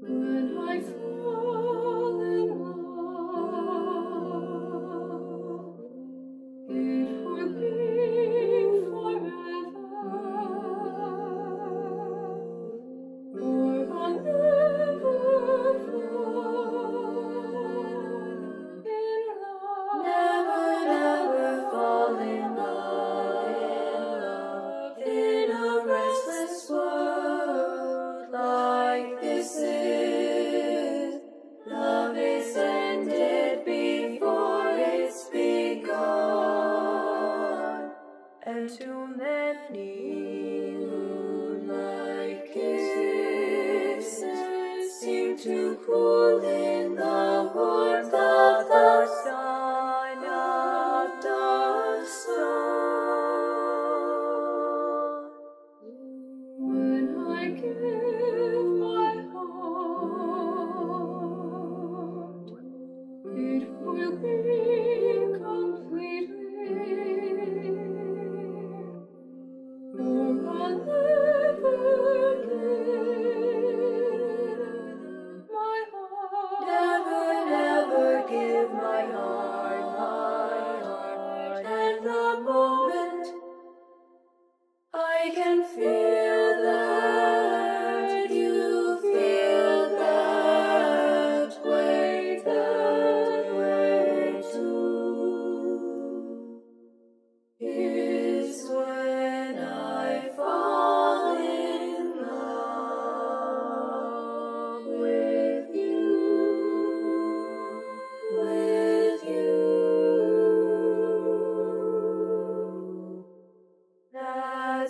When many moonlight kisses seem to cool in the warmth of the of the sun. When I give my heart, it will be.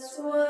sua